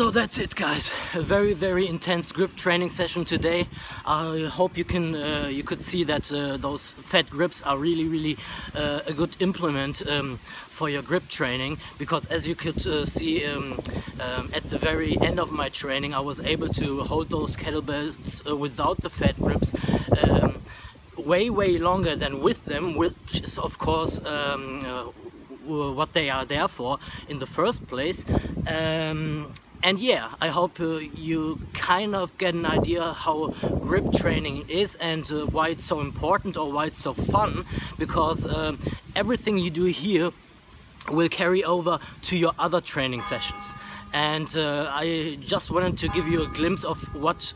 So that's it guys, a very very intense grip training session today. I hope you can uh, you could see that uh, those fat grips are really really uh, a good implement um, for your grip training because as you could uh, see um, um, at the very end of my training I was able to hold those kettlebells uh, without the fat grips um, way way longer than with them which is of course um, uh, what they are there for in the first place um, and yeah, I hope uh, you kind of get an idea how grip training is and uh, why it's so important or why it's so fun because uh, everything you do here will carry over to your other training sessions. And uh, I just wanted to give you a glimpse of what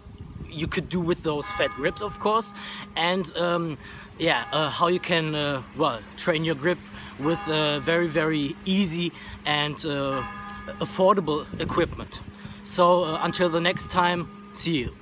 you could do with those fat grips of course and um, yeah uh, how you can uh, well train your grip with very very easy and affordable equipment. So uh, until the next time, see you.